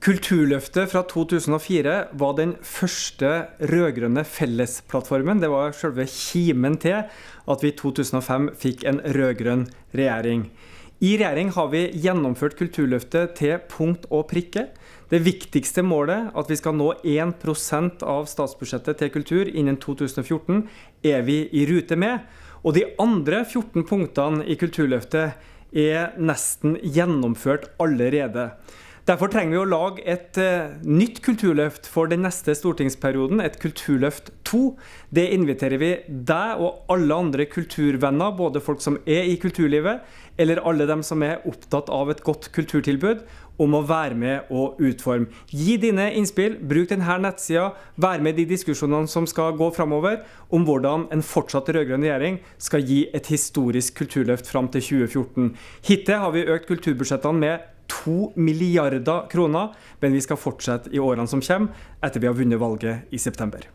Kulturløftet fra 2004 var den første rød-grønne fellesplattformen. Det var selve kimen til at vi i 2005 fikk en rød-grønn regjering. I regjering har vi gjennomført Kulturløftet til punkt og prikke. Det viktigste målet, at vi skal nå 1% av statsbudsjettet til kultur innen 2014, er vi i rute med. Og de andre 14 punktene i Kulturløftet er nesten gjennomført allerede. Derfor trenger vi å lage et uh, nytt kulturløft for den neste stortingsperioden, et Kulturløft 2. Det inviterer vi deg og alle andre kulturvenner, både folk som er i kulturlivet, eller alle dem som er opptatt av et godt kulturtilbud, om å være med og utforme. Gi dine innspill, bruk denne nettsida, vær med i de diskusjonene som skal gå framover, om hvordan en fortsatt rød-grønn regjering skal gi et historisk kulturløft fram til 2014. Hittil har vi økt kulturbudsjettene med 2 milliarder kroner, men vi skal fortsette i årene som kommer, etter vi har vunnet valget i september.